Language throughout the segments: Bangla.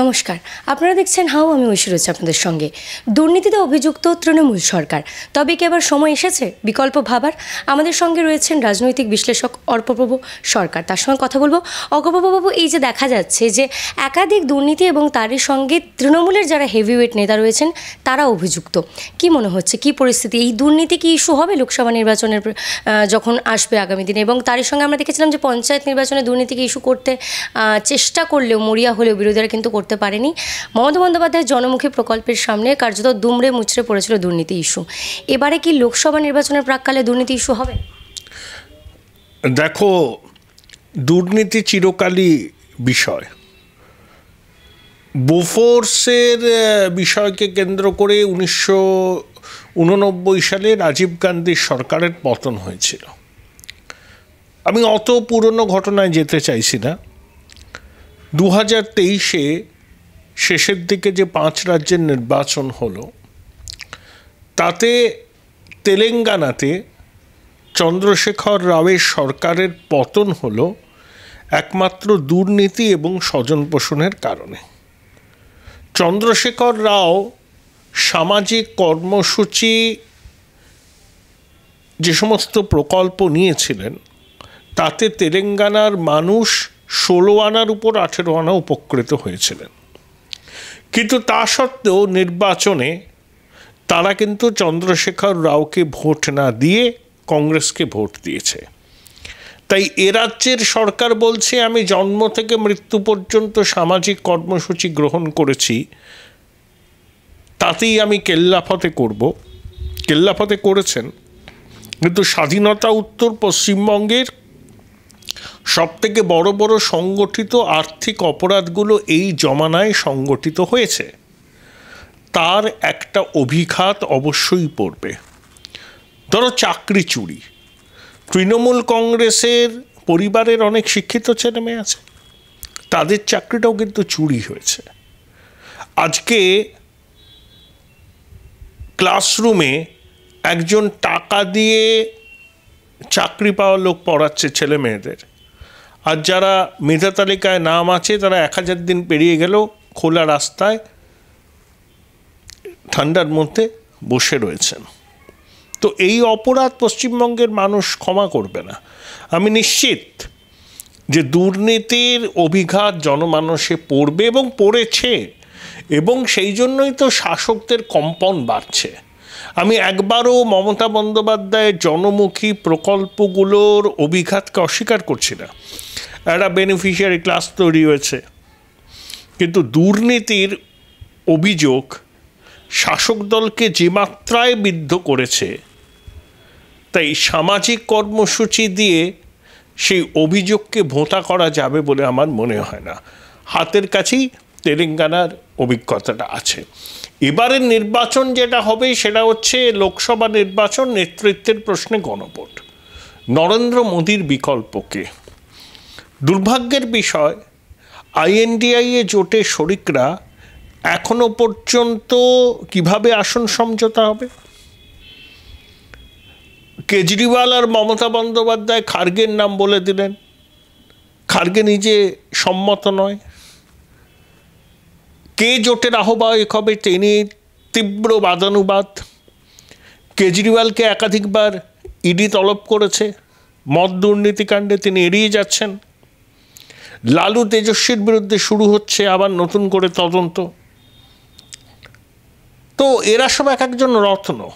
নমস্কার। আপনারা দেখছেন হাও, আমি ঐশ্বর রয়েছে আপনাদের সঙ্গে। দুর্নীতিতে অভিযুক্ত তৃণমূল সরকার। তবে কি এবার সময় এসেছে? বিকল্প ভাবার? আমাদের সঙ্গে রয়েছেন রাজনৈতিক বিশ্লেষক অর্পপ্রভু সরকার। তার সঙ্গে কথা বলব। অর্পপ্রভুবাবু এই যে দেখা যাচ্ছে যে একাধিক দুর্নীতি এবং তারই সঙ্গে তৃণমূলের যারা হেভিওয়েট নেতা রয়েছেন, তারা অভিযুক্ত। কি মনে হচ্ছে? কি পরিস্থিতি? এই দুর্নীতি কি ইস্যু হবে লোকসভা নির্বাচনের যখন আসবে আগামী দিনে? এবং তারই সঙ্গে আমরা দেখেছিলাম যে পঞ্চায়েত নির্বাচনে দুর্নীতিকে ইস্যু করতে চেষ্টা করলেও, মরিয়া হলেও বিরোধীরা কিন্তু করতে পারেনি। মমতা বন্দ্যোপাধ্যায়ের জনমুখী প্রকল্পের সামনে কার্যত দুমড়ে মুচড়ে পড়েছিল দুর্নীতি ইস্যু। এবারে কি লোকসভা নির্বাচনের প্রাককালে দুর্নীতি ইস্যু হবে? দেখো, দুর্নীতি চিরকালই বিষয়। বোফোর্সের বিষয়কে কেন্দ্র করে উনিশশো উননব্বই সালে রাজীব গান্ধীর সরকারের পতন হয়েছিল। আমি অত পুরনো ঘটনায় যেতে চাইছি না। দু হাজার তেইশে শেষের দিকে যে পাঁচ রাজ্যের নির্বাচন হলো, তাতে তেলেঙ্গানাতে চন্দ্রশেখর রাওয়ের সরকারের পতন হলো একমাত্র দুর্নীতি এবং স্বজন পোষণের কারণে। চন্দ্রশেখর রাও সামাজিক কর্মসূচি যে সমস্ত প্রকল্প নিয়েছিলেন, তাতে তেলেঙ্গানার মানুষ ষোলো আনার উপর আঠেরো আনা উপকৃত হয়েছিলেন। কিন্তু তা সত্ত্বেও নির্বাচনে তারা কিন্তু চন্দ্রশেখর রাওকে ভোট না দিয়ে কংগ্রেসকে ভোট দিয়েছে। তাই এ রাজ্যের সরকার বলছে, আমি জন্ম থেকে মৃত্যু পর্যন্ত সামাজিক কর্মসূচি গ্রহণ করেছি। তাতেই আমি কেল্লাফতে করব। কেল্লাফতে করেছেন। কিন্তু স্বাধীনতা উত্তর পশ্চিমবঙ্গের সবথেকে বড় বড় সংগঠিত আর্থিক অপরাধগুলো এই জমানায় সংগঠিত হয়েছে। তার একটা অভিঘাত অবশ্যই পড়বে। ধরো চাকরি চুরি। তৃণমূল কংগ্রেসের পরিবারের অনেক শিক্ষিত ছেলে মেয়ে আছে। তাদের চাকরিটাও কিন্তু চুরি হয়েছে। আজকে ক্লাসরুমে একজন টাকা দিয়ে চাকরি পাওয়া লোক পড়াচ্ছে ছেলে মেয়েদের। আর যারা মেধা তালিকায় নাম আছে, তারা এক হাজার দিন পেরিয়ে গেলেও খোলা রাস্তায় ঠান্ডার মধ্যে বসে রয়েছেন। তো এই অপরাধ পশ্চিমবঙ্গের মানুষ ক্ষমা করবে না। আমি নিশ্চিত যে দুর্নীতির অভিঘাত জনমানসে পড়বে এবং পড়েছে এবং সেই জন্যই তো শাসকদের কম্পন বাড়ছে। আমি একবারও মমতা বন্দ্যোপাধ্যায়ের জনমুখী প্রকল্পগুলোর অভিঘাতকে অস্বীকার করছি না। একটা বেনিফিশিয়ারি ক্লাস তৈরি হয়েছে। কিন্তু দুর্নীতির অভিযোগ শাসক দলকে যে মাত্রায় বিদ্ধ করেছে, তাই সামাজিক কর্মসূচি দিয়ে সেই অভিযোগকে ভোঁতা করা যাবে বলে আমার মনে হয় না। হাতের কাছেই তেলেঙ্গানার অভিজ্ঞতাটা আছে। এবারের নির্বাচন যেটা হবে সেটা হচ্ছে লোকসভা নির্বাচন নেতৃত্বের প্রশ্নে গণভোট। নরেন্দ্র মোদীর বিকল্পকে দুর্ভাগ্যের বিষয়, আইএনডিআই এ জোটে শরিকরা এখনও পর্যন্ত কীভাবে আসন সমঝোতা হবে? কেজরিওয়াল আর মমতা বন্দ্যোপাধ্যায় খার্গের নাম বলে দিলেন। খার্গে নিজে সম্মত নয়। কে জোটের আহ্বায়ক হবে তিনি তীব্র বাদানুবাদ। কেজরিওয়ালকে একাধিকবার ইডি তলব করেছে। মদ দুর্নীতিকাণ্ডে তিনি এড়িয়ে যাচ্ছেন। লালু তেজস্বীর বিরুদ্ধে শুরু হচ্ছে আবার নতুন করে তদন্ত। তো এরা সব এক একজন রত্ন।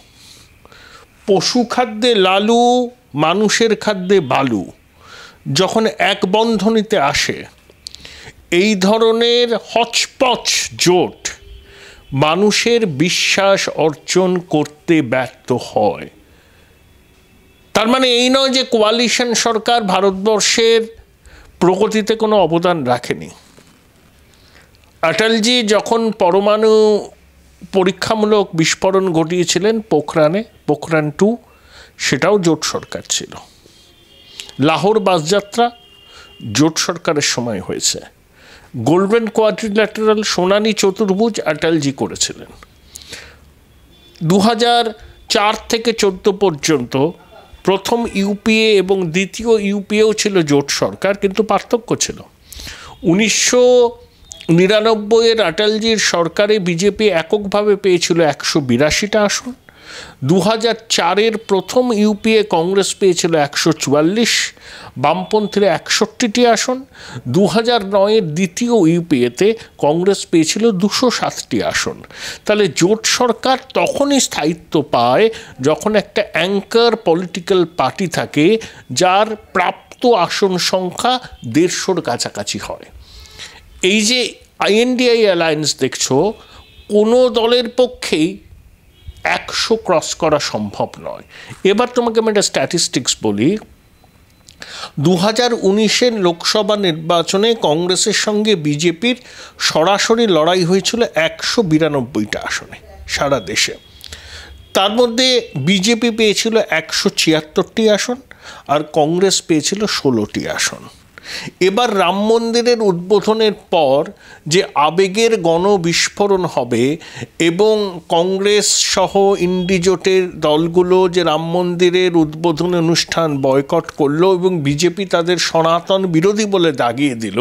পশু খাদ্যে লালু, মানুষের খাদ্যে বালু। যখন এক বন্ধনীতে আসে, এই ধরনের হচপচ জোট মানুষের বিশ্বাস অর্জন করতে ব্যর্থ হয়। তার মানে এই নয় যে কোয়ালিশন সরকার ভারতবর্ষের প্রগতিতে কোনো অবদান রাখেনি। অটলজি যখন পরমাণু পরীক্ষামূলক বিস্ফোরণ ঘটিয়েছিলেন পোখরানে, পোখরান টু, সেটাও জোট সরকার ছিল। লাহোর বাসযাত্রা জোট সরকারের সময় হয়েছে। গোল্ডেন কোয়াড্রিল্যাটারাল সোনানি চতুর্ভুজ অটলজি করেছিলেন। দু চার থেকে চোদ্দ পর্যন্ত প্রথম ইউপিএ এবং দ্বিতীয় ইউপিএও ছিল জোট সরকার, কিন্তু পার্থক্য ছিল। উনিশশো নিরানব্বইয়ের আটালজির সরকারে বিজেপি এককভাবে পেয়েছিল একশো বিরাশিটা আসন। দু হাজার চারের প্রথম ইউপিএ কংগ্রেস পেয়েছিল একশো চুয়াল্লিশ, বামপন্থীরা একষট্টিটি আসন। দু হাজার নয়ের দ্বিতীয় ইউপিএতে কংগ্রেস পেয়েছিল দুশো সাতটি আসন। তাহলে জোট সরকার তখনই স্থায়িত্ব পায় যখন একটা অ্যাঙ্কার পলিটিক্যাল পার্টি থাকে, যার প্রাপ্ত আসন সংখ্যা দেড়শোর কাছাকাছি হয়। এই যে আইএনডিআই অ্যালায়েন্স দেখছ, কোনো দলের পক্ষেই একশো ক্রস করা সম্ভব নয়। এবার তোমাকে আমি একটা স্ট্যাটিস্টিক্স বলি। দু হাজার উনিশের লোকসভা নির্বাচনে কংগ্রেসের সঙ্গে বিজেপির সরাসরি লড়াই হয়েছিল একশো বিরানব্বইটা আসনে সারা দেশে। তার মধ্যে বিজেপি পেয়েছিল একশো ছিয়াত্তরটি আসন আর কংগ্রেস পেয়েছিল ষোলোটি আসন। এবার রাম মন্দিরের উদ্বোধনের পর যে আবেগের গণবিস্ফোরণ হবে এবং কংগ্রেস সহ ইন্ডিজোটের দলগুলো যে রাম মন্দিরের উদ্বোধন অনুষ্ঠান বয়কট করল এবং বিজেপি তাদের সনাতন বিরোধী বলে দাগিয়ে দিল,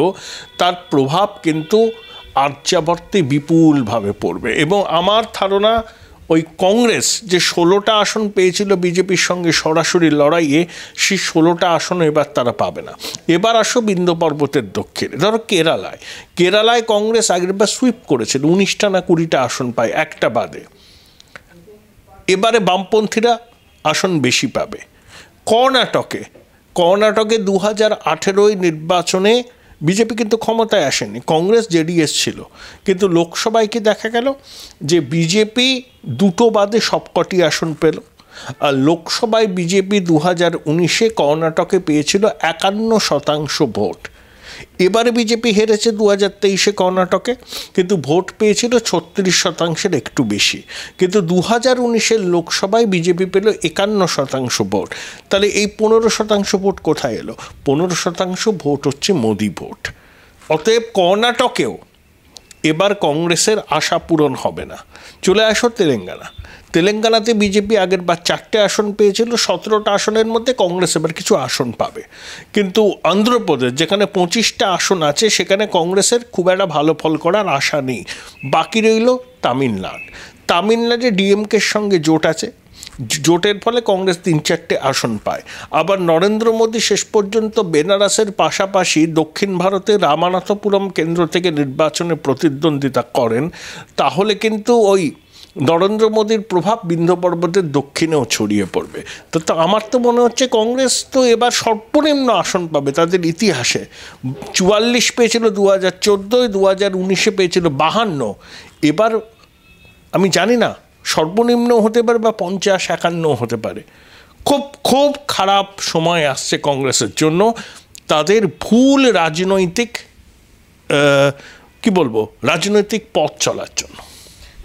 তার প্রভাব কিন্তু আর্যাবর্তে বিপুলভাবে পড়বে। এবং আমার ধারণা ওই কংগ্রেস যে ষোলোটা আসন পেয়েছিল বিজেপির সঙ্গে সরাসরি লড়াইয়ে, সেই ষোলোটা আসন এবার তারা পাবে না। এবার আসো বিন্ধ্য পর্বতের দক্ষিণে। ধরো কেরালায়। কেরালায় কংগ্রেস আগেরবার সুইপ করেছিল, উনিশটা না কুড়িটা আসন পায় একটা বাদে। এবারে বামপন্থীরা আসন বেশি পাবে। কর্ণাটকে। কর্ণাটকে দু হাজার আঠেরোই নির্বাচনে বিজেপি কিন্তু ক্ষমতায় আসেনি, কংগ্রেস জেডিএস ছিল। কিন্তু লোকসভায় কি দেখা গেল? যে বিজেপি দুটো বাদে সবকটি আসন পেল। আর লোকসভায় বিজেপি দু হাজার উনিশে কর্ণাটকে পেয়েছিল একান্ন শতাংশ ভোট। এবারে বিজেপি হেরেছে দু হাজার তেইশে কর্ণাটকে, কিন্তু ভোট পেয়েছিল ছত্রিশ শতাংশের একটু বেশি। কিন্তু দু হাজার উনিশের লোকসভায় বিজেপি পেল একান্ন শতাংশ ভোট। তাহলে এই পনেরো শতাংশ ভোট কোথায় এলো? পনেরো শতাংশ ভোট হচ্ছে মোদি ভোট। অতএব কর্ণাটকেও এবার কংগ্রেসের আশা পূরণ হবে না। চলে আসো তেলেঙ্গানা। তেলেঙ্গানাতে বিজেপি আগের বার চারটে আসন পেয়েছিল, সতেরোটা আসনের মধ্যে কংগ্রেস এবার কিছু আসন পাবে। কিন্তু অন্ধ্রপ্রদেশ, যেখানে পঁচিশটা আসন আছে, সেখানে কংগ্রেসের খুব একটা ভালো ফল করার আশা নেই। বাকি রইল তামিলনাড়ু। তামিলনাড়ে ডিএমকের সঙ্গে জোট আছে। জোটের ফলে কংগ্রেস তিন চারটে আসন পায়। আবার নরেন্দ্র মোদী শেষ পর্যন্ত বেনারসের পাশাপাশি দক্ষিণ ভারতের রামানাথপুরম কেন্দ্র থেকে নির্বাচনে প্রতিদ্বন্দ্বিতা করেন। তাহলে কিন্তু ওই নরেন্দ্র মোদীর প্রভাব বিন্ধ্য পর্বতের দক্ষিণেও ছড়িয়ে পড়বে। তো তো আমার তো মনে হচ্ছে কংগ্রেস তো এবার সর্বনিম্ন আসন পাবে। তাদের ইতিহাসে চুয়াল্লিশ পেয়েছিল দু হাজার চোদ্দোয় দু হাজার উনিশে পেয়েছিল বাহান্ন। এবার আমি জানি না, সর্বনিম্ন হতে পারে বা পঞ্চাশ একান্ন হতে পারে। খুব খুব খারাপ সময় আসছে কংগ্রেসের জন্য। তাদের ভুল রাজনৈতিক কি বলব? রাজনৈতিক পথ চলার জন্য।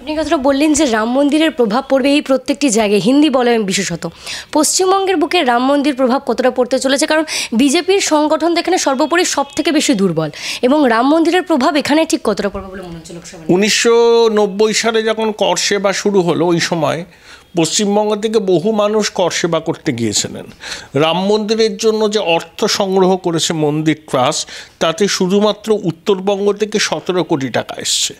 আপনি কথাটা বললেন যে রাম মন্দিরের প্রভাব পড়বে এই প্রত্যেকটি জায়গায়। হিন্দি বলেন বিশেষত। পশ্চিমবঙ্গের বুকে রাম মন্দির প্রভাব কতটা পড়তে চলেছে? কারণ বিজেপির সংগঠন এখানে সর্বোপরি সব থেকে বেশি দুর্বল। এবং রাম মন্দিরের প্রভাব এখানে ঠিক কতটা পড়বে বলে মনে হচ্ছে উনিশশো সালে যখন কর সেবা শুরু হলো, ওই সময় পশ্চিমবঙ্গ থেকে বহু মানুষ কর সেবা করতে গিয়েছিলেন। রাম মন্দিরের জন্য যে অর্থ সংগ্রহ করেছে মন্দির ট্রাস্ট, তাতে শুধুমাত্র উত্তরবঙ্গ থেকে সতেরো কোটি টাকা এসছে।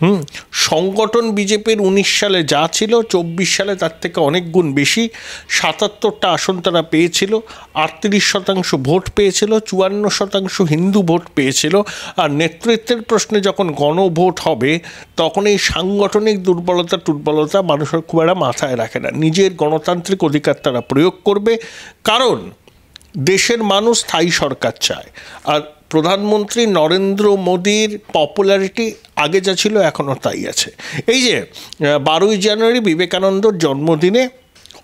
হুম, সংগঠন বিজেপির উনিশ সালে যা ছিল, চব্বিশ সালে তার থেকে অনেক গুণ বেশি। সাতাত্তরটা আসন তারা পেয়েছিল, আটত্রিশ শতাংশ ভোট পেয়েছিল, চুয়ান্ন শতাংশ হিন্দু ভোট পেয়েছিল। আর নেতৃত্বের প্রশ্নে যখন গণভোট হবে, তখন এই সাংগঠনিক দুর্বলতা দুর্বলতা মানুষের খুব একটা মাথায় রাখে না। নিজের গণতান্ত্রিক অধিকার তারা প্রয়োগ করবে, কারণ দেশের মানুষ স্থায়ী সরকার চায়। আর প্রধানমন্ত্রী নরেন্দ্র মোদীর পপুলারিটি আগে যা ছিল এখনও তাই আছে। এই যে বারোই জানুয়ারি বিবেকানন্দর জন্মদিনে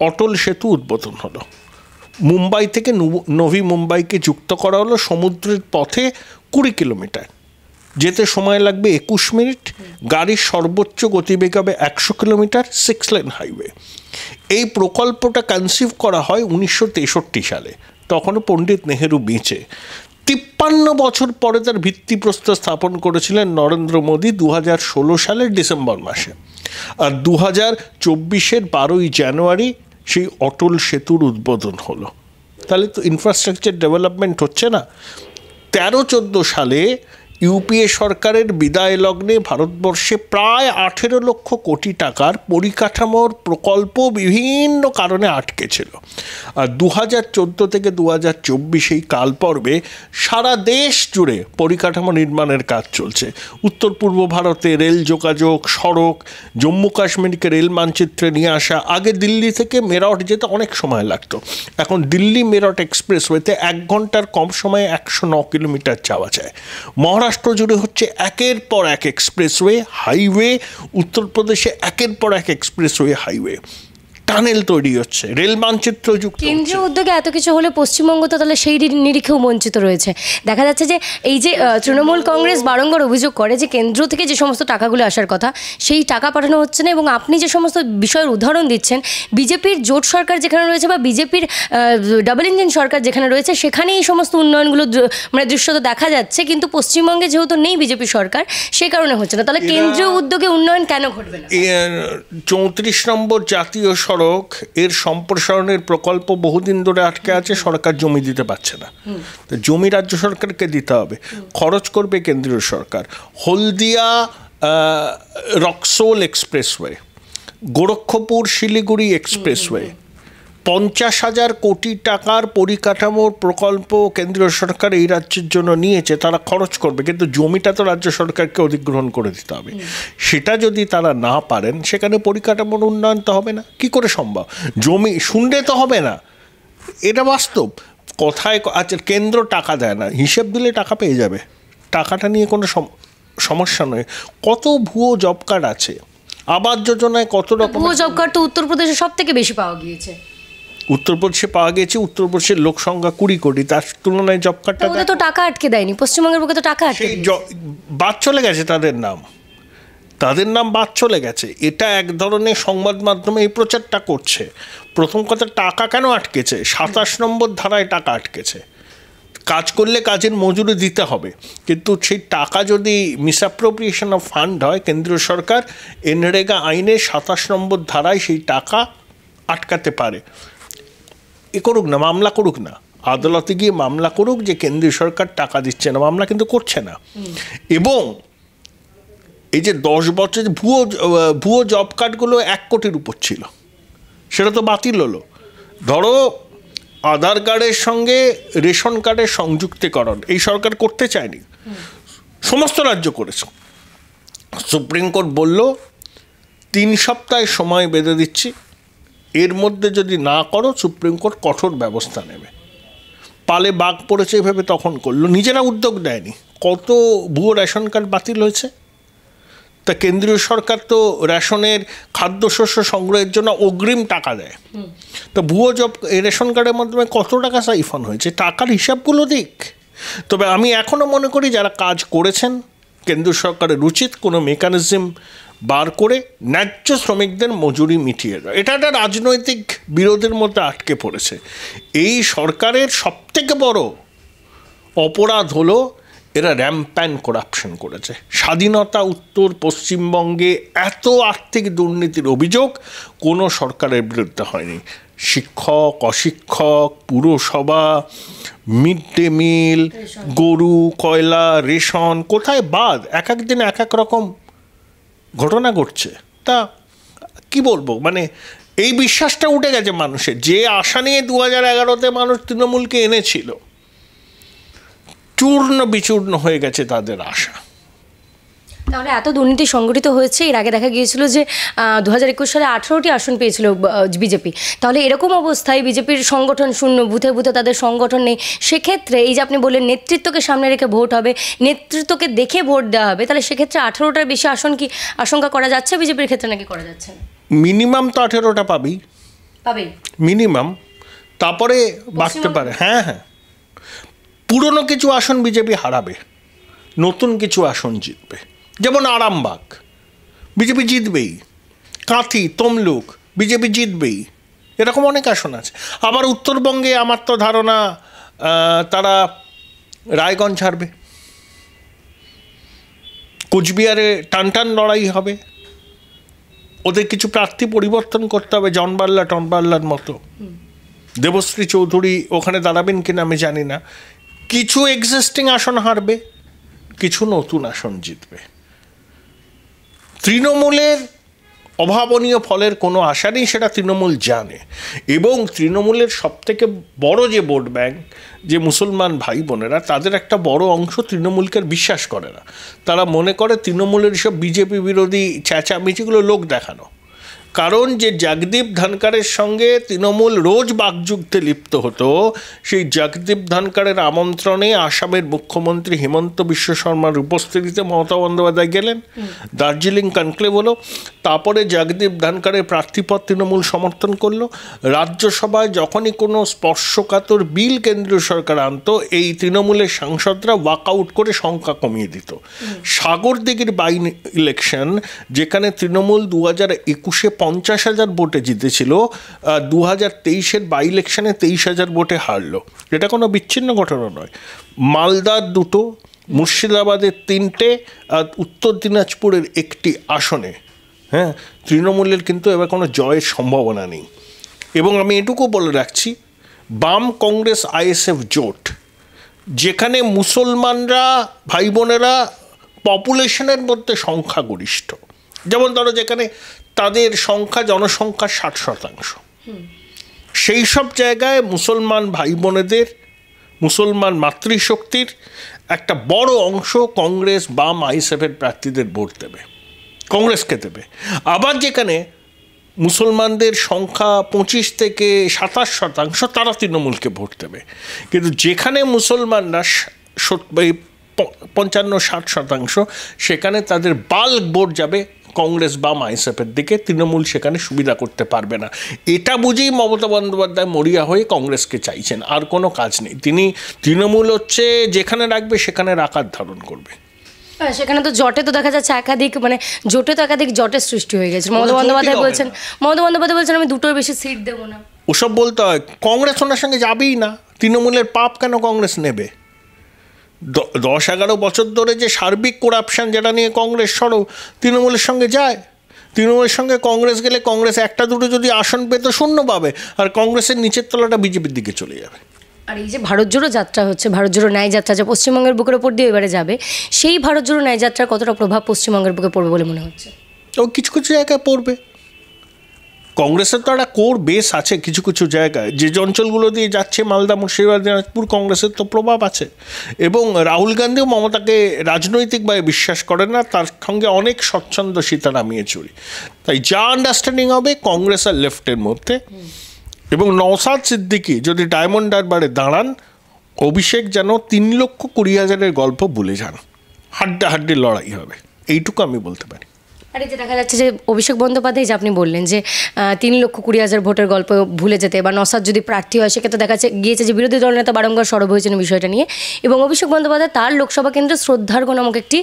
অটল সেতু উদ্বোধন হলো। মুম্বাই থেকে নভি মুম্বাইকে যুক্ত করা হলো সমুদ্রের পথে কুড়ি কিলোমিটার। যেতে সময় লাগবে একুশ মিনিট। গাড়ির সর্বোচ্চ গতিবেগ হবে একশো কিলোমিটার সিক্স লেন হাইওয়ে এই প্রকল্পটা কনসিভ করা হয় উনিশশো তেষট্টি সালে। তখনও পণ্ডিত নেহেরু বেঁচে। তিপ্পান্ন বছর পরে তার ভিত্তিপ্রস্তর স্থাপন করেছিলেন নরেন্দ্র মোদী দু ষোলো সালের ডিসেম্বর মাসে। আর দু হাজার চব্বিশের বারোই জানুয়ারি সেই অটল সেতুর উদ্বোধন হলো। তাহলে তো ইনফ্রাস্ট্রাকচার ডেভেলপমেন্ট হচ্ছে না। তেরো চোদ্দ সালে ইউপিএ সরকারের বিদায় লগ্নে ভারতবর্ষে প্রায় আঠেরো লক্ষ কোটি টাকার পরিকাঠামোর প্রকল্প বিভিন্ন কারণে আটকে ছিল আর দু হাজার চোদ্দ থেকে দু হাজার চব্বিশ এই কাল পর্বে সারা দেশ জুড়ে পরিকাঠামো নির্মাণের কাজ চলছে। উত্তর পূর্ব ভারতে রেল যোগাযোগ, সড়ক, জম্মু কাশ্মীরকে রেল মানচিত্রে নিয়ে আসা, আগে দিল্লি থেকে মেরঠ যেতে অনেক সময় লাগত। এখন দিল্লি মেরঠ এক্সপ্রেসওয়েতে এক ঘণ্টার কম সময়ে একশো ন কিলোমিটার যাওয়া যায়। মহারাষ্ট্র জুড়ে হচ্ছে একের পর এক এক্সপ্রেসওয়ে হাইওয়ে উত্তরপ্রদেশে একের পর এক এক্সপ্রেসওয়ে হাইওয়ে টানেল তৈরি হচ্ছে রেল মানচিত্র যুক্ত কেন্দ্রীয় উদ্যোগে এত কিছু হলে পশ্চিমবঙ্গ তো তাহলে সেই নিরিখেও বঞ্চিত রয়েছে। দেখা যাচ্ছে যে এই যে তৃণমূল কংগ্রেস বারংবার অভিযোগ করে যে কেন্দ্র থেকে যে সমস্ত টাকাগুলো আসার কথা সেই টাকা পাঠানো হচ্ছে না এবং আপনি যে সমস্ত বিষয়ের উদাহরণ দিচ্ছেন বিজেপির জোট সরকার যেখানে রয়েছে বা বিজেপির ডাবল ইঞ্জিন সরকার যেখানে রয়েছে সেখানে এই সমস্ত উন্নয়নগুলো মানে দৃশ্যত দেখা যাচ্ছে কিন্তু পশ্চিমবঙ্গে যেহেতু নেই বিজেপি সরকার সে কারণে হচ্ছে না। তাহলে কেন্দ্রীয় উদ্যোগে উন্নয়ন কেন ঘটবে না? চৌত্রিশ নম্বর জাতীয় সড়ক এর সম্প্রসারণের প্রকল্প বহুদিন ধরে আটকে আছে, সরকার জমি দিতে পারছে না। জমি রাজ্য সরকারকে দিতে হবে। খরচ করবে কেন্দ্রীয় সরকার। হলদিয়া রক্সোল এক্সপ্রেসওয়ে, গোরক্ষপুর, শিলিগুড়ি এক্সপ্রেসওয়ে পঞ্চাশ হাজার কোটি টাকার পরিকাঠামোর প্রকল্প কেন্দ্রীয় সরকার এই রাজ্যের জন্য নিয়েছে তারা খরচ করবে। কিন্তু জমিটা তো রাজ্য সরকারকে অধিগ্রহণ করে দিতে হবে। সেটা যদি তারা না পারেন সেখানে পরিকাঠামোর উন্নয়ন তো হবে না। কি করে সম্ভব? জমি শুনলে তো হবে না। এটা বাস্তব। কথায় আচ্ছা কেন্দ্র টাকা দেয় না। হিসেব দিলে টাকা পেয়ে যাবে। টাকাটা নিয়ে কোনো সম- সমস্যা নয়। কত ভুয়ো জব কার্ড আছে? আবাস যোজনায় কত রকম জব কার্ড তো উত্তরপ্রদেশে সব থেকে বেশি পাওয়া গিয়েছে। উত্তরপ্রদেশে পাওয়া গেছে উত্তরপ্রদেশের লোক সংখ্যা কুড়ি কোটি। তার তুলনায় জব কার্ডটা তো টাকা আটকে দেয়নি পশ্চিমবঙ্গের বুকে তো টাকা আটকে বাদ চলে গেছে তাদের নাম। তাদের নাম বাদ চলে গেছে। এটা এক ধরনের সংবাদ মাধ্যমে এই প্রচারটা করছে। প্রথম কথা টাকা কেন আটকেছে? সাতাশ নম্বর ধারায় টাকা আটকেছে। কাজ করলে কাজের মজুরি দিতে হবে। কিন্তু সেই টাকা যদি মিসঅ্যাপ্রোপ্রিয়েশন অফ ফান্ড হয় কেন্দ্রীয় সরকার এনরেগা আইনে সাতাশ নম্বর ধারায় সেই টাকা আটকাতে পারে। এ করুক না, মামলা করুক না। আদালতে গিয়ে মামলা করুক যে কেন্দ্রীয় সরকার টাকা দিচ্ছে না, মামলা কিন্তু করছে না। এবং এই যে দশ বছর ভুয়ো ভুয়ো জব কার্ডগুলো এক কোটির উপর ছিল, সেটা তো বাতিল হলো। ধরো, আধার কার্ডের সঙ্গে রেশন কার্ডের সংযুক্তিকরণ, এই সরকার করতে চায়নি। সমস্ত রাজ্য করেছে। সুপ্রিম কোর্ট বলল, তিন সপ্তাহে সময় বেঁধে দিচ্ছি এর মধ্যে যদি না করো সুপ্রিম কোর্ট কঠোর ব্যবস্থা নেবে। পালে বাঘ পড়েছে এভাবে তখন করল। নিজেরা উদ্যোগ দেয়নি। কত ভুয়ো রেশন কার্ড বাতিল হয়েছে। তা কেন্দ্রীয় সরকার তো রেশনের খাদ্যশস্য সংগ্রহের জন্য অগ্রিম টাকা দেয়। তো ভুয়ো জব এই রেশন কার্ডের মাধ্যমে কত টাকা সাইফন হয়েছে? টাকার হিসাবগুলো দিক। তবে আমি এখনও মনে করি যারা কাজ করেছেন কেন্দ্র সরকারের উচিত কোনো মেকানিজম বার করে ন্যায্য শ্রমিকদের মজুরি মিটিয়ে দেয়। এটা একটা রাজনৈতিক বিরোধের মধ্যে আটকে পড়েছে। এই সরকারের সবথেকে বড় অপরাধ হলো এরা র্যাম্প্যান করাপশন করেছে। স্বাধীনতা উত্তর পশ্চিমবঙ্গে এত আর্থিক দুর্নীতির অভিযোগ কোনো সরকারের বিরুদ্ধে হয়নি। শিক্ষক অশিক্ষক পুরসভা মিড ডে মিল গরু কয়লা রেশন কোথায় বাদ? এক এক দিন এক এক রকম ঘটনা ঘটছে। তা কি বলব? মানে এই বিশ্বাসটা উঠে গেছে মানুষের। যে আশা নিয়ে দু হাজার এগারোতে মানুষ তৃণমূলকে এনেছিল, চূর্ণ বিচূর্ণ হয়ে গেছে তাদের আশা। তাহলে এত দুর্নীতি সংগঠিত হয়েছে এর আগে দেখা গিয়েছিল যে দু হাজার একুশ সালে আঠেরোটি আসন পেয়েছিল বিজেপি। তাহলে এরকম অবস্থায় বিজেপির সংগঠন শূন্য বুথে বুথে তাদের সংগঠন নেই সেক্ষেত্রে এই যে আপনি বললেন নেতৃত্বকে সামনে রেখে ভোট হবে নেতৃত্বকে দেখে ভোট দেওয়া হবে তাহলে সেক্ষেত্রে আঠেরোটার বেশি আসন কি আশঙ্কা করা যাচ্ছে বিজেপির ক্ষেত্রে নাকি করা যাচ্ছে মিনিমাম তো আঠেরোটা পাবি পাবে মিনিমাম। তারপরে বাড়তে পারে। হ্যাঁ হ্যাঁ। পুরনো কিছু আসন বিজেপি হারাবে নতুন কিছু আসন জিতবে। যেমন আরামবাগ বিজেপি জিতবেই। কাঁথি তমলুক বিজেপি জিতবেই। এরকম অনেক আসন আছে। আবার উত্তরবঙ্গে আমার তো ধারণা তারা রায়গঞ্জ ছাড়বে। কোচবিহারে টানটান লড়াই হবে। ওদের কিছু প্রার্থী পরিবর্তন করতে হবে জনবাল্লা টনবাল্লার মতো। দেবশ্রী চৌধুরী ওখানে দাঁড়াবেন কিনা আমি জানি না। কিছু এক্সিস্টিং আসন হারবে কিছু নতুন আসন জিতবে। তৃণমূলের অভাবনীয় ফলের কোনো আশা নেই, সেটা তৃণমূল জানে। এবং তৃণমূলের সবথেকে বড় যে ভোট ব্যাংক, যে মুসলমান ভাই বোনেরা, তাদের একটা বড় অংশ তৃণমূলকে বিশ্বাস করে না। তারা মনে করে তৃণমূলের সব বিজেপি বিরোধী, চেঁচামেচিগুলো লোক দেখানো। কারণ যে জগদীপ ধনকারের সঙ্গে তৃণমূল রোজ বাকযুদ্ধে লিপ্ত হতো, সেই জগদীপ ধনকারের আমন্ত্রণে আসামের মুখ্যমন্ত্রী হেমন্ত বিশ্ব শর্মার উপস্থিতিতে মমতা বন্দ্যোপাধ্যায় গেলেন, দার্জিলিং কনক্লেভ হলো, তারপরে জগদীপ ধনকারের প্রার্থীপদ তৃণমূল সমর্থন করল, রাজ্যসভায় যখনই কোনো স্পর্শকাতর বিল কেন্দ্রীয় সরকার আনতো, এই তৃণমূলের সাংসদরা ওয়াকআউট করে সংখ্যা কমিয়ে দিত। সাগর সাগরদিঘির বাই ইলেকশন যেখানে তৃণমূল দু হাজার একুশে পঞ্চাশ হাজার ভোটে জিতেছিল দু হাজার তেইশের বাই ইলেকশনে তেইশ হাজার ভোটে হারলো। এটা কোনো বিচ্ছিন্ন ঘটনা নয়। মালদার দুটো, মুর্শিদাবাদের তিনটে, আর উত্তর দিনাজপুরের একটি আসনে হ্যাঁ তৃণমূলের কিন্তু এবার কোনো জয়ের সম্ভাবনা নেই। এবং আমি এটুকু বলে রাখছি, বাম কংগ্রেস আইএসএফ জোট, যেখানে মুসলমানরা, ভাই বোনেরা পপুলেশনের মধ্যে সংখ্যাগরিষ্ঠ। যেমন ধরো যেখানে তাদের সংখ্যা জনসংখ্যার ষাট শতাংশ। সেই সব জায়গায় মুসলমান ভাই বোনেদের মুসলমান মাতৃশক্তির একটা বড় অংশ কংগ্রেস বাম আইএসএফের প্রার্থীদের ভোট দেবে, কংগ্রেসকে দেবে। আবার যেখানে মুসলমানদের সংখ্যা পঁচিশ থেকে সাতাশ শতাংশ, তারা তৃণমূলকে ভোট দেবে। কিন্তু যেখানে মুসলমানরা পঞ্চান্ন, ষাট শতাংশ, সেখানে তাদের বাল্ক ভোট যাবে কংগ্রেস বা মাইসেফের দিকে তৃণমূল সেখানে সুবিধা করতে পারবে না। এটা বুঝেই মমতা বন্দ্যোপাধ্যায় মরিয়া হয়ে কংগ্রেসকে চাইছেন। আর কোনো কাজ নেই। তিনি তৃণমূল হচ্ছে যেখানে রাখবে সেখানে রাখার ধারণ করবে। হ্যাঁ, সেখানে তো জটে তো দেখা যাচ্ছে একাধিক মানে জোটে তো একাধিক জটের সৃষ্টি হয়ে গেছে। মমতা বন্দ্যোপাধ্যায় বলছেন মমতা বন্দ্যোপাধ্যায় বলছেন আমি দুটোর বেশি সিট দেবো না। ওসব বলতে হয়। কংগ্রেস ওনার সঙ্গে যাবেই না। তৃণমূলের পাপ কেন কংগ্রেস নেবে? দশ এগারো বছর ধরে যে সার্বিক করাপশান যেটা নিয়ে কংগ্রেস সরব তৃণমূলের সঙ্গে যায়। তৃণমূলের সঙ্গে কংগ্রেস গেলে কংগ্রেস একটা দুটো যদি আসন পেত শূন্য পাবে আর কংগ্রেসের নিচের তলাটা বিজেপির দিকে চলে যাবে। আর এই যে ভারত জোড়ো যাত্রা হচ্ছে ভারত জোড়ো ন্যায় যাত্রা যা পশ্চিমবঙ্গের বুকের ওপর দিয়ে এবারে যাবে সেই ভারত জোড়ো ন্যায় যাত্রার কতটা প্রভাব পশ্চিমবঙ্গের বুকে পড়বে বলে মনে হচ্ছে? ও কিছু কিছু জায়গায় পড়বে। কংগ্রেসের তো একটা কোর বেস আছে কিছু কিছু জায়গায়। যে অঞ্চলগুলো দিয়ে যাচ্ছে, মালদা, মুর্শিদাবাদ, দিনাজপুর, কংগ্রেসের তো প্রভাব আছে। এবং রাহুল গান্ধীও মমতাকে রাজনৈতিকভাবে বিশ্বাস করেন না, তার সঙ্গে অনেক স্বচ্ছন্দ সীতা নামিয়ে চুরি। তাই যা আন্ডারস্ট্যান্ডিং হবে কংগ্রেস আর লেফটের মধ্যে। এবং নওসাদ সিদ্দিকি যদি ডায়মন্ড হারবারে দাঁড়ান, অভিষেক যেন তিন লক্ষ কুড়ি হাজারের গল্প ভুলে যান। হাড্ডা হাড্ডি লড়াই হবে। এইটুকু আমি বলতে পারি। আর এই যে দেখা যাচ্ছে যে অভিষেক বন্দ্যোপাধ্যায় যে আপনি বললেন যে তিন লক্ষ কুড়ি হাজার ভোটের গল্প ভুলে যেতে বা নসাদ যদি প্রার্থী হয় সেক্ষেত্রে দেখা যাচ্ছে গিয়েছে যে বিরোধী দল নেতা বারংবার সরব হয়েছেন বিষয়টা নিয়ে। এবং অভিষেক বন্দ্যোপাধ্যায় তার লোকসভা কেন্দ্রে শ্রদ্ধার নামক একটি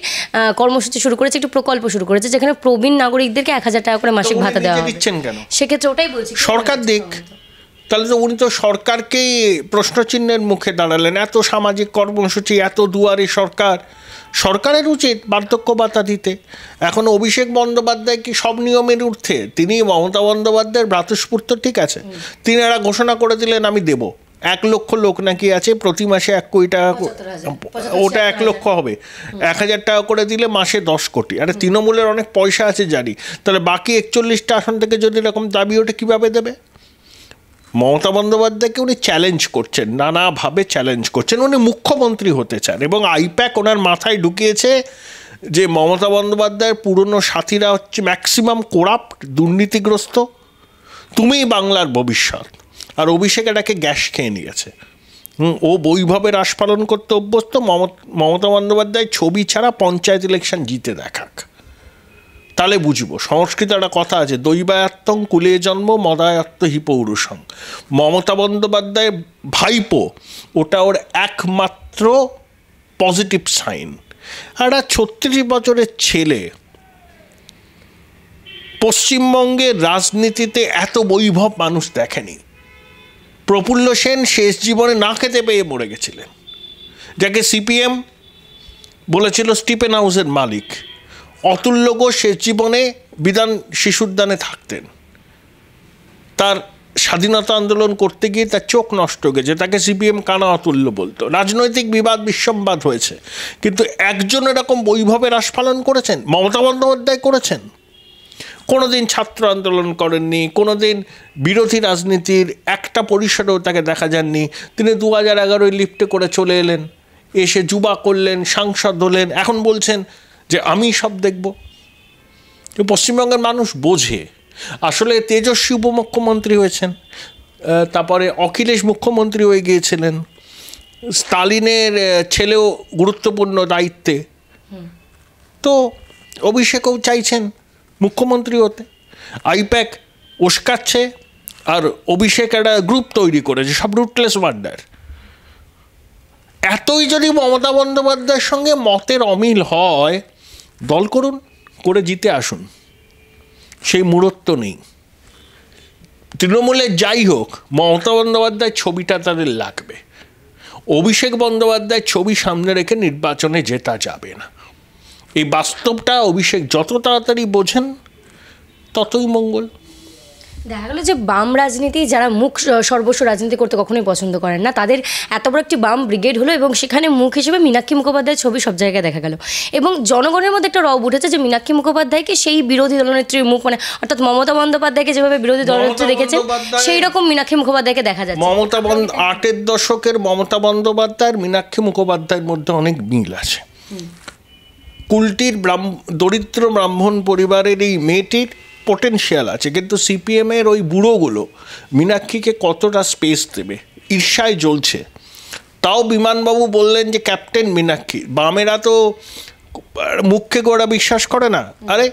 কর্মসূচি শুরু করেছে একটি প্রকল্প শুরু করেছে যেখানে প্রবীণ নাগরিকদেরকে এক হাজার টাকা করে মাসিক ভাতা দেওয়া দিচ্ছেন সেক্ষেত্রে ওটাই বলছি। সরকার দিক। তাহলে তো উনি তো সরকারকেই প্রশ্নচিহ্নের মুখে দাঁড়ালেন। এত সামাজিক কর্মসূচি এত দুয়ারি সরকার। সরকারের উচিত বার্ধক্য ভাতা দিতে। এখন অভিষেক বন্দ্যোপাধ্যায় কি সব নিয়মের ঊর্ধ্বে? তিনি মমতা বন্দ্যোপাধ্যায়ের ভ্রাতস্ফূর্ত ঠিক আছে। তিনি এরা ঘোষণা করে দিলেন আমি দেব। এক লক্ষ লোক নাকি আছে প্রতি মাসে এক কোটি টাকা ওটা এক লক্ষ হবে। এক হাজার টাকা করে দিলে মাসে দশ কোটি। আরে তৃণমূলের অনেক পয়সা আছে জানি। তাহলে বাকি একচল্লিশটা আসন থেকে যদি এরকম দাবি ওটা কীভাবে দেবে? মমতা বন্দ্যোপাধ্যায়কে উনি চ্যালেঞ্জ করছেন, নানাভাবে চ্যালেঞ্জ করছেন। উনি মুখ্যমন্ত্রী হতে চান এবং আইপ্যাক ওনার মাথায় ঢুকিয়েছে যে মমতা বন্দ্যোপাধ্যায়ের পুরনো সাথীরা হচ্ছে ম্যাক্সিমাম কোরাপ্ট দুর্নীতিগ্রস্ত। তুমিই বাংলার ভবিষ্যৎ। আর অভিষেক এটাকে গ্যাস খেয়ে নিয়েছে। ও বৈভবে রাস পালন করতে অভ্যস্ত। মমতা বন্দ্যোপাধ্যায় ছবি ছাড়া পঞ্চায়েত ইলেকশন জিতে দেখাক। তাহলে বুঝব। সংস্কৃত একটা কথা আছে, দৈবায়ত্তং কুলে জন্ম, মদায়ত্ত হি পৌরুষং। মমতা বন্দ্যোপাধ্যায় ভাইপো, ওটা ওর একমাত্র পজিটিভ সাইন একটা ছত্রিশ বছরের ছেলে পশ্চিমবঙ্গের রাজনীতিতে এত বৈভব মানুষ দেখেনি। প্রফুল্ল সেন শেষ জীবনে না খেতে পেয়ে মরে গেছিলেন। যাকে সিপিএম বলেছিল স্টিপেন হাউসের মালিক। অতুল্য ঘোষ শেষ জীবনে বিধান শিশুদ্দানে থাকতেন। তার স্বাধীনতা আন্দোলন করতে গিয়ে তার চোখ নষ্ট গেছে। তাকে সিপিএম কানা অতুল্য বলতো। রাজনৈতিক বিবাদ, বিসম্বাদ হয়েছে। কিন্তু একজন এরকম বৈভবের পালন করেছেন? মমতা বন্দ্যোপাধ্যায় করেছেন? কোনো দিন ছাত্র আন্দোলন করেননি কোনো দিন বিরোধী রাজনীতির একটা পরিসরেও তাকে দেখা যাননি। তিনি দু হাজার এগারোয় লিফটে করে চলে এলেন। এসে যুবা করলেন, সাংসদ হলেন, এখন বলছেন যে আমি সব দেখব। পশ্চিমবঙ্গের মানুষ বোঝে। আসলে তেজস্বী উপমুখ্যমন্ত্রী হয়েছেন তারপরে অখিলেশ মুখ্যমন্ত্রী হয়ে গিয়েছিলেন স্টালিনের ছেলেও গুরুত্বপূর্ণ দায়িত্বে। তো অভিষেকও চাইছেন মুখ্যমন্ত্রী হতে। আইপ্যাক উস্কাচ্ছে আর অভিষেক একটা গ্রুপ তৈরি করেছে, সব রুটলেস ওয়ার্ডার এতই যদি মমতা বন্দ্যোপাধ্যায়ের সঙ্গে মতের অমিল হয় দল করুন, করে জিতে আসুন। সেই মূরত্ব নেই। তৃণমূলের যাই হোক, মমতা বন্দ্যোপাধ্যায় ছবিটা তাদের লাগবে। অভিষেক বন্দ্যোপাধ্যায় ছবি সামনে রেখে নির্বাচনে জেতা যাবে না। এই বাস্তবটা অভিষেক যত তাড়াতাড়ি বোঝেন, ততই মঙ্গল। দেখা গেলো যে বাম রাজনীতি যারা মুখ সর্বস্ব রাজনীতি করতে কখনোই পছন্দ করেন না তাদের এত বড় একটি বাম ব্রিগেড হলো এবং সেখানে মুখ হিসেবে মীনাক্ষী মুখোপাধ্যায়ের ছবি সব জায়গায় দেখা গেল। এবং জনগণের মধ্যে একটা রব উঠেছে যে মীনাক্ষী মুখোপাধ্যায়কে সেই বিরোধী দলনেত্রীর মুখ মানে অর্থাৎ মমতা বন্দ্যোপাধ্যায়কে যেভাবে বিরোধী দলনেত্রী দেখেছে সেই রকম মীনাক্ষী মুখোপাধ্যায়কে দেখা যাচ্ছে। মমতা আটের দশকের মমতা বন্দ্যোপাধ্যায় মীনাক্ষী মুখোপাধ্যায়ের মধ্যে অনেক মিল আছে। কুলটির ব্রাহ্ম দরিদ্র ব্রাহ্মণ পরিবারের এই মেয়েটির পোটেনশিয়াল আছে, কিন্তু সিপিএমের ওই বুড়োগুলো মীনাক্ষীকে কতটা স্পেস দেবে? ঈর্ষায় জ্বলছে। তাও বিমানবাবু বললেন যে ক্যাপ্টেন মীনাক্ষী, বামেরা তো মুখকে গোড়া বিশ্বাস করে না? আরে,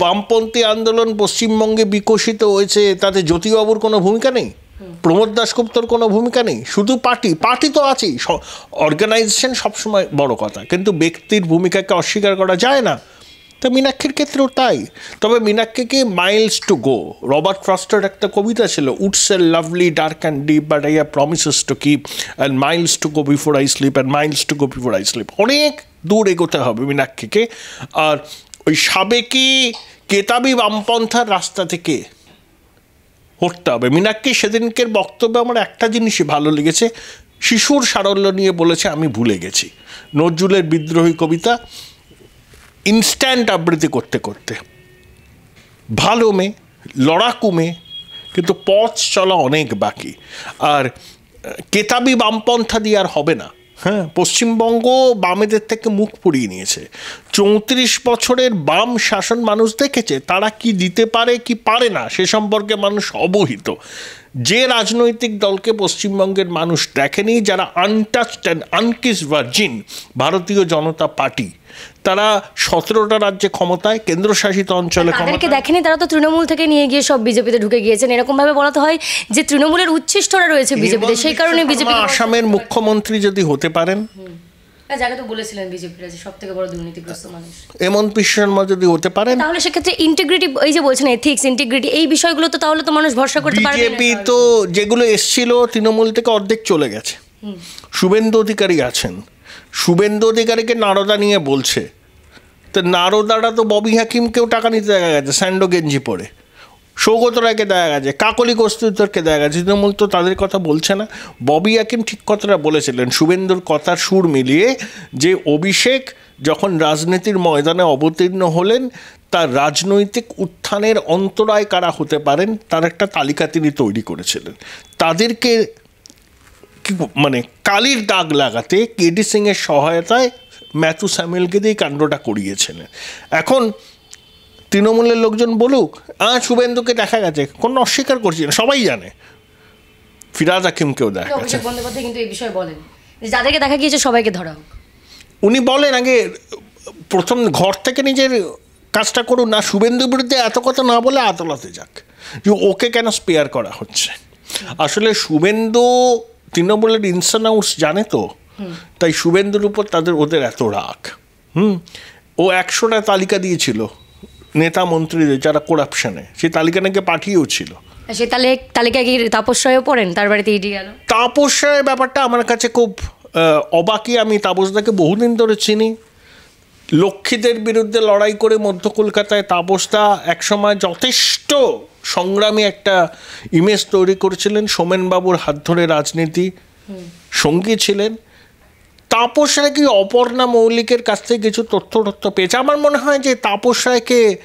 বামপন্থী আন্দোলন পশ্চিমবঙ্গে বিকশিত হয়েছে, তাতে জ্যোতিবাবুর কোনো ভূমিকা নেই? প্রমোদ দাসগুপ্তর কোনো ভূমিকা নেই? শুধু পার্টি পার্টি তো আছেই অর্গানাইজেশন সবসময় বড় কথা, কিন্তু ব্যক্তির ভূমিকাকে অস্বীকার করা যায় না। তো মীনাক্ষীর ক্ষেত্রেও তাই তবে মীনাক্ষীকে মাইলস টু গো রবার্ট ফ্রস্টের একটা কবিতা ছিল woods are lovely dark and deep but I have promises to keep and miles to go before I sleep and miles to go before I sleep অনেক দূর এগোতে হবে মীনাক্ষীকে। আর ওই সাবেকি কেতাবি বামপন্থার রাস্তা থেকে হটতে হবে। মীনাক্ষী সেদিনকের বক্তব্যে আমার একটা জিনিসই ভালো লেগেছে। শিশুর সারল্য নিয়ে বলেছে, আমি ভুলে গেছি। নজরুলের বিদ্রোহী কবিতা ইনস্ট্যান্ট আবৃত্তি করতে করতে। ভালো মেয়ে, লড়াকু মেয়ে, কিন্তু পথ চলা অনেক বাকি। আর কেতাবি বামপন্থা দিয়ে আর হবে না। হ্যাঁ পশ্চিমবঙ্গ বামেদের থেকে মুখ পুড়িয়ে নিয়েছে। চৌত্রিশ বছরের বাম শাসন মানুষ দেখেছে, তারা কি দিতে পারে, কি পারে না, সে সম্পর্কে মানুষ অবহিত। যে রাজনৈতিক দলকে পশ্চিমবঙ্গের মানুষ দেখেনি, যারা আনটাচড অ্যান্ড আনকিস ভার্জিন ভারতীয় জনতা পার্টি তারা সতেরোটা রাজ্যে ক্ষমতায় কেন্দ্রশাসিত অঞ্চলে তাদেরকে দেখেনি তারা তো তৃণমূল থেকে নিয়ে গিয়ে সব বিজেপিতে ঢুকে গিয়েছেন। এরকম ভাবে বলাতে হয় যে তৃণমূলের উচ্ছিষ্টরা রয়েছে বিজেপিতে সেই কারণে বিজেপি আসামের মুখ্যমন্ত্রী যদি হতে পারেন। যাকে তো বলেছিলেন বিজেপিরা সব থেকে বড় দুর্নীতিগ্রস্ত মানুষ। হেমন্ত বিশ্ব শর্মা যদি হতে পারেন। তাহলে সেক্ষেত্রে ইন্টিগ্রিটি এই যে বলছেন এথিক্স ইন্টিগ্রিটি এই বিষয়গুলো তো তাহলে তো মানুষ ভরসা করতে পারবে না। বিজেপি তো যেগুলো এসছিল তৃণমূল থেকে অর্ধেক চলে গেছে। শুভেন্দু অধিকারী আছেন। শুভেন্দু অধিকারীকে নারদা নিয়ে বলছে। তো নারদারা তো ববি হাকিমকেও টাকা নিতে দেখা গেছে, স্যান্ডো গেঞ্জি পরে। সৌগত রায়কে দেখা গেছে, কাকলি কস্তুরকে দেখা গেছে। তৃণমূল তো তাদের কথা বলছে না। ববি হাকিম ঠিক কথাটা বলেছিলেন, শুভেন্দুর কথার সুর মিলিয়ে যে অভিষেক যখন রাজনীতির ময়দানে অবতীর্ণ হলেন, তার রাজনৈতিক উত্থানের অন্তরায় কারা হতে পারেন, তার একটা তালিকা তিনি তৈরি করেছিলেন। তাদেরকে মানে কালির দাগ লাগাতে কেডি সিংয়ের সহায়তায় ম্যাথু স্যামুয়েলকে দিয়ে কাণ্ডটা করিয়েছিলেন এখন তৃণমূলের লোকজন বলুক আ শুভেন্দুকে দেখা গেছে কোনো অস্বীকার করছি না সবাই জানে। ফিরাজ হাকিমকেও দেখা গেছে। বন্দ্যোপাধ্যায় কিন্তু এই বিষয়ে বলেন। যাদেরকে দেখা গিয়েছে সবাইকে ধরা হোক। উনি বলেন আগে প্রথম ঘর থেকে নিজের কাজটা করুন না শুভেন্দুর বিরুদ্ধে এত কথা না বলে আদালতে যাক। যে ওকে কেন স্পেয়ার করা হচ্ছে? আসলে শুভেন্দু তৃণমূলের ইনসান হাউস জানে তো? তাই শুভেন্দুর উপর তাদের ওদের এত রাগ। হুম? ও একশোটা তালিকা দিয়েছিল নেতা মন্ত্রীদের যারা করাপশনে সেই তালিকা নাকি পাঠিয়েও ছিল। সে তাহলে তালিকায় কি তাপস রায়ও পড়েন? তার বাড়িতে ইডি গেল? তাপস রায়ের ব্যাপারটা আমার কাছে খুব অবাকি অবাকই। আমি তাপসদাকে বহুদিন ধরে চিনি। লক্ষ্মীদের বিরুদ্ধে লড়াই করে মধ্য কলকাতায় তাপসদা একসময় যথেষ্ট সংগ্রামী একটা ইমেজ তৈরি করেছিলেন, সোমেনবাবুর হাত ধরে রাজনীতি সঙ্গী ছিলেন। তাপস রায় কি অপর্ণা মৌলিকের কাছ থেকে কিছু তথ্য তথ্য পেয়েছে? আমার মনে হয় যে তাপস রায়কে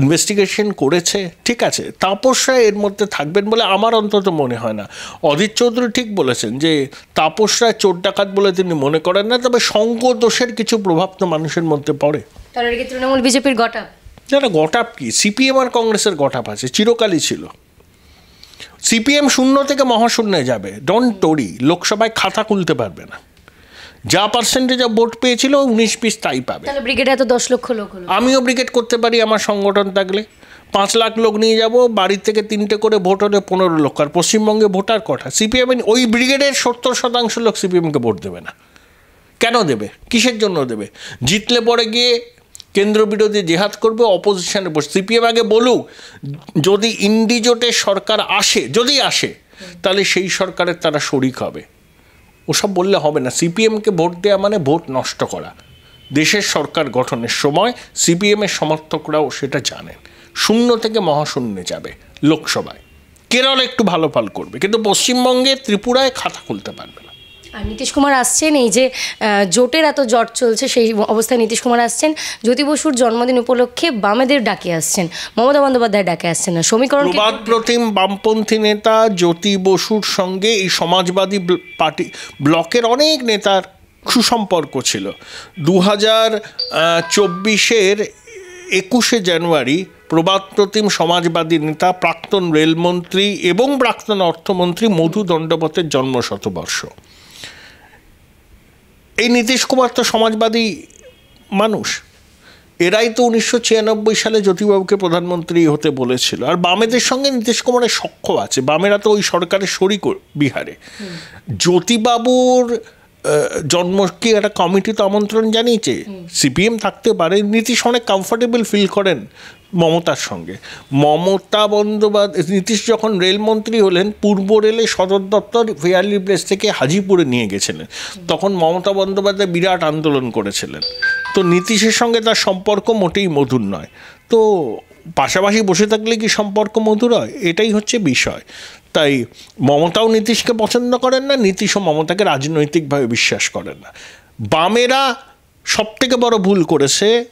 ইনভেস্টিগেশন করেছে ঠিক আছে। তাপস রায় এর মধ্যে থাকবেন বলে আমার অন্তত মনে হয় না। অদিত চৌধুরী ঠিক বলেছেন যে তাপস রায় চোর ডাকাত বলে তিনি মনে করেন না তবে সঙ্গ দোষের কিছু প্রভাব তো মানুষের মধ্যে পড়ে। তৃণমূল বিজেপির গটা যারা গটাপ কি? সিপিএম আর কংগ্রেসের গটাপ আছে চিরকালই ছিল। সিপিএম শূন্য থেকে মহাশূন্যে যাবে ডন্ট টরি লোকসভায় খাতা খুলতে পারবে না। যা পার্সেন্টেজ অফ ভোট পেয়েছিল উনিশ পিস তাই পাবে। তাহলে ব্রিগেডে এত দশ লক্ষ লোক হলো। আমিও ব্রিগেড করতে পারি আমার সংগঠন থাকলে। পাঁচ লাখ লোক নিয়ে যাব বাড়ির থেকে তিনটে করে ভোট হলে পনেরো লক্ষ। আর পশ্চিমবঙ্গে ভোটার কটা? সিপিএম ওই ব্রিগেডের সত্তর শতাংশ লোক সিপিএমকে ভোট দেবে না। কেন দেবে? কিসের জন্য দেবে? জিতলে পরে গিয়ে কেন্দ্র বিরোধী জেহাদ করবে অপোজিশনে বসে। সিপিএম আগে বলুক যদি ইন্ডিজোটের সরকার আসে যদি আসে তাহলে সেই সরকারের তারা শরিক হবে। ওসব বললে হবে না। সিপিএমকে ভোট দেওয়া মানে ভোট নষ্ট করা। দেশের সরকার গঠনের সময় সিপিএমের সমর্থকরাও সেটা জানেন। শূন্য থেকে মহাশূন্যে যাবে লোকসভায়। কেরল একটু ভালো ফল করবে, কিন্তু পশ্চিমবঙ্গে ত্রিপুরায় খাতা খুলতে পারবে না। আর নীতিশ কুমার আসছেন, এই যে জোটের এত জট চলছে, সেই অবস্থায় নীতিশ কুমার আসছেন। জ্যোতি বসুর জন্মদিন উপলক্ষে বামেদের ডাকে আসছেন, মমতা বন্দ্যোপাধ্যায় ডাকে আসছেন। না সমীকরণ প্রতিম বামপন্থী নেতা জ্যোতি বসুর সঙ্গে এই সমাজবাদী পার্টি, ব্লকের অনেক নেতার সুসম্পর্ক ছিল। দু হাজার চব্বিশের একুশে জানুয়ারি প্রবাদ প্রতিম সমাজবাদী নেতা, প্রাক্তন রেলমন্ত্রী এবং প্রাক্তন অর্থমন্ত্রী মধু দণ্ডবতের জন্ম শতবর্ষ এই নীতিশ কুমার তো সমাজবাদী মানুষ। এরাই তো উনিশশো ছিয়ানব্বই সালে জ্যোতিবাবুকে প্রধানমন্ত্রী হতে বলেছিল। আর বামেদের সঙ্গে নীতিশ কুমারের সখ্য আছে। বামেরা তো ওই সরকারের শরিক বিহারে। জ্যোতিবাবুর আহ, জন্ম কি একটা কমিটি তো আমন্ত্রণ জানিয়েছে। সিপিএম থাকতে পারে। নীতিশ অনেক কমফোর্টেবল ফিল করেন। মমতার সঙ্গে। মমতা বন্দ্যোপাধ্যায়, নীতিশ যখন রেলমন্ত্রী হলেন, পূর্ব রেলে সদর দপ্তর ফেয়ারলি প্লেস থেকে হাজিপুরে নিয়ে গেছিলেন। তখন মমতা বন্দ্যোপাধ্যায় বিরাট আন্দোলন করেছিলেন। তো নীতিশের সঙ্গে তার সম্পর্ক মোটেই মধুর নয়। তো পাশাপাশি বসে থাকলে কি সম্পর্ক মধুর হয়? এটাই হচ্ছে বিষয়। তাই মমতাও নীতিশকে পছন্দ করেন না, নীতিশও মমতাকে রাজনৈতিকভাবে বিশ্বাস করেন না। বামেরা সবথেকে বড় ভুল করেছে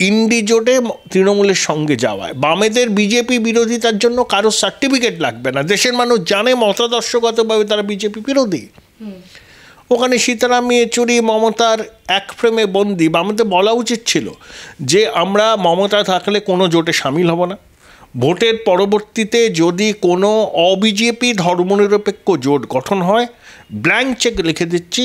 ইন্ডিজোটে তৃণমূলের সঙ্গে যাওয়ায়। বামেদের বিজেপি বিরোধিতার জন্য কারও সার্টিফিকেট লাগবে না। দেশের মানুষ জানে মতাদর্শগতভাবে তারা বিজেপি বিরোধী। ওখানে সীতারাম ইয়েচুরি মমতার এক ফ্রেমে বন্দি। বামেদের বলা উচিত ছিল যে আমরা মমতা থাকলে কোনো জোটে সামিল হব না। ভোটের পরবর্তীতে যদি কোনো অবিজেপি ধর্মনিরপেক্ষ জোট গঠন হয় ব্ল্যাঙ্ক চেক লিখে দিচ্ছি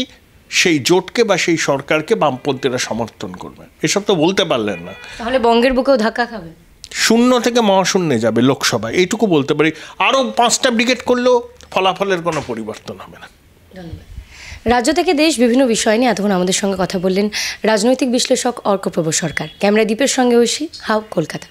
সেই জোটকে বা সেই সরকারকে বামপন্থীরা সমর্থন করবে। এসব তো বলতে পারলেন না। তাহলে বঙ্গের বুকেও ধাক্কা খাবে? শূন্য থেকে মহাশূন্যে যাবে লোকসভায় এইটুকু বলতে পারি। আরও পাঁচটা ব্রিগেড করলেও ফলাফলের কোনো পরিবর্তন হবে না। ধন্যবাদ। রাজ্য থেকে দেশ বিভিন্ন বিষয় নিয়ে এতক্ষণ আমাদের সঙ্গে কথা বললেন রাজনৈতিক বিশ্লেষক অর্কপ্রভ সরকার। ক্যামেরা দ্বীপের সঙ্গে ঐশী হাও কলকাতা।